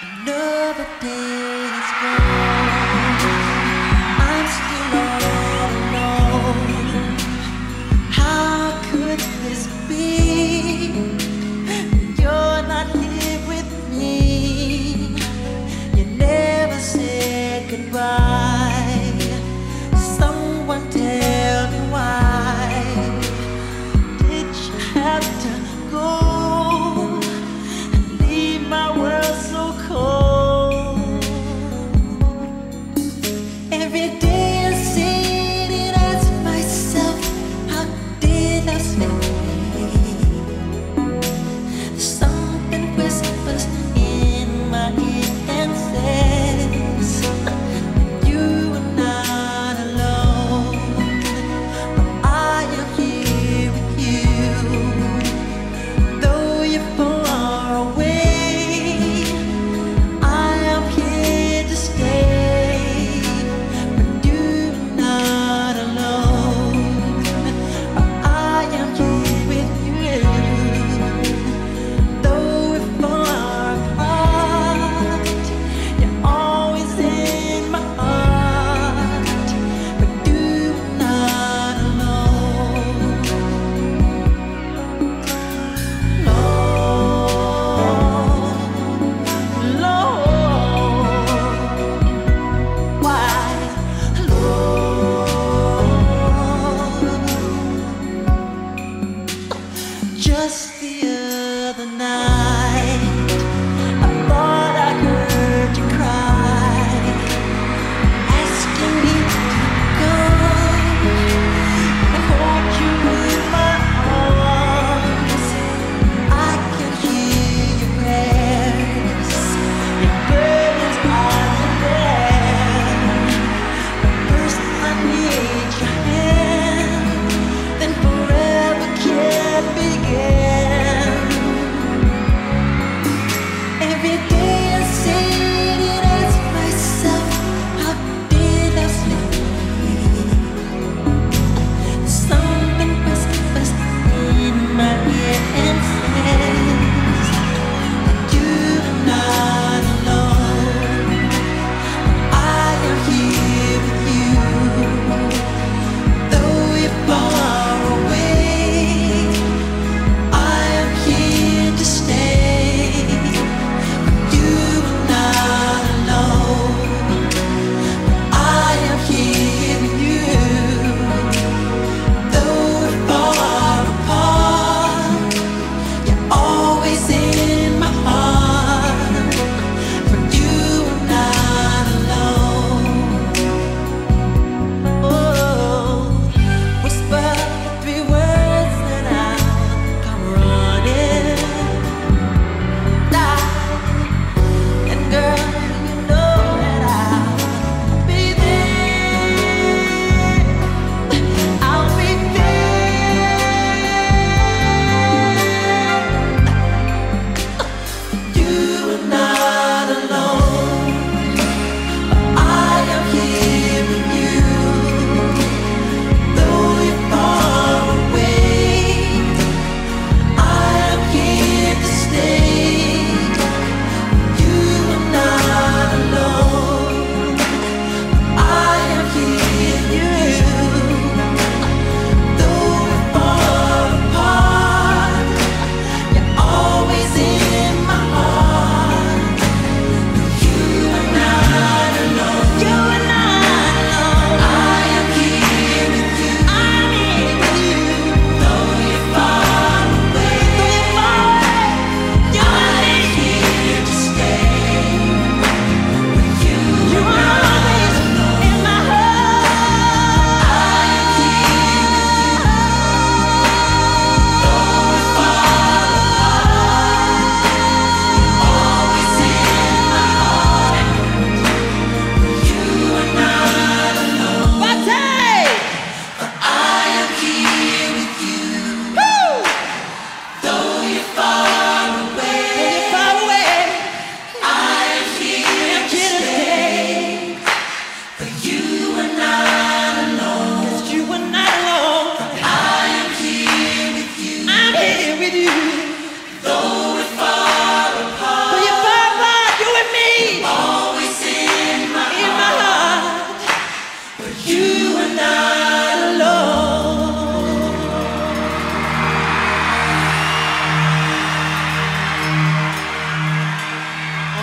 Another day Just the other night.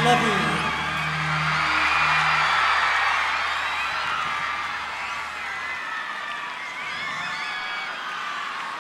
love you.